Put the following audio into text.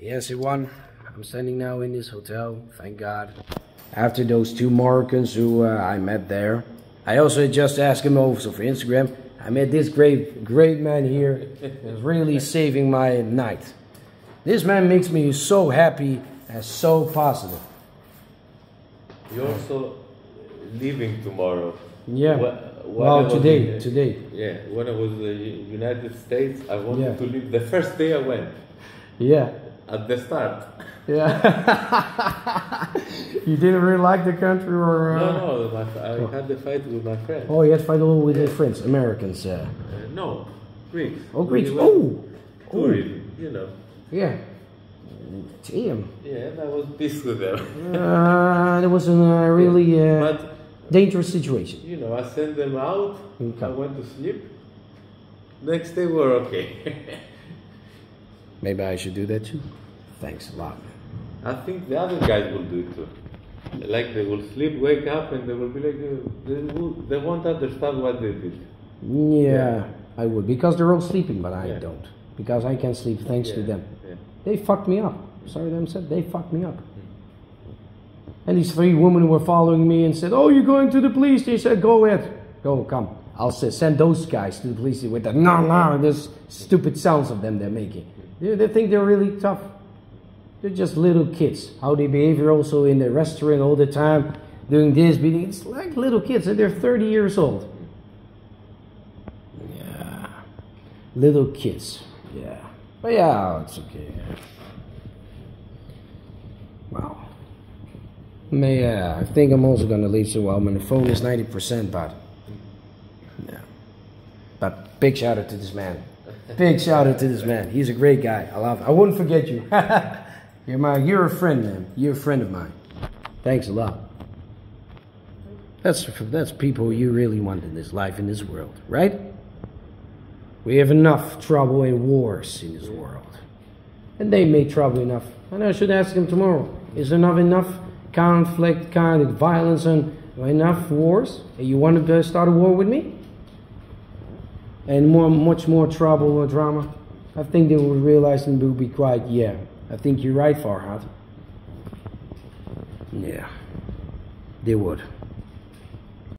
Yes, everyone. I'm standing now in this hotel, thank God. After those two Moroccans who uh, I met there. I also just asked him also for Instagram. I met this great, great man here. He's really saving my night. This man makes me so happy and so positive. You're also leaving tomorrow. Yeah. Wh- when I well, today, in- today. Yeah, when I was in the United States, I wanted Yeah. to leave. The first day I went, Yeah. At the start. Yeah. you didn't really like the country or? Uh... No, no, my, I had the fight with my friends. Oh, you had to fight all with your friends, Americans. Uh... Uh, no, Greeks. Oh, Greeks. We Oh. oh. you know. Yeah. Damn. Yeah, that was pissed with them. Uh, that was a really uh, but dangerous situation. you know, I sent them out. Okay. I went to sleep. Next day we're okay. Maybe I should do that too. Thanks a lot. I think the other guys will do it too. Like they will sleep, wake up, and they will be like, uh, they, will, they won't understand what they did. Yeah, I would because they're all sleeping, but I Yeah. don't because I can sleep thanks to them. yeah. They fucked me up. Sorry, them said they fucked me up. And these three women were following me and said, "Oh, you're going to the police?" They said, "Go ahead, go, come. I'll say, send those guys to the police with that no, no, this stupid sounds of them they're making. They, they think they're really tough. They're just little kids. How they behave also in the restaurant all the time, doing this, beating. It's like little kids, and they're 30 years old. Yeah, little kids. Yeah, but yeah, it's okay. Wow. May, uh, I think I'm also gonna leave so well. My phone is 90%, but yeah. But big shout out to this man. Big shout out to this man. He's a great guy. I love. I wouldn't forget you. you're my. You're a friend, man. You're a friend of mine. Thanks a lot. That's that's people you really want in this life in this world, right? We have enough trouble and wars in this world, and they make trouble enough. And I should ask them tomorrow: Is enough enough conflict, kind of violence, and enough wars? You want to start a war with me? And more, much more trouble or drama, I think they will realize and will be quiet. Yeah, I think you're right, Farhad. Yeah, they would.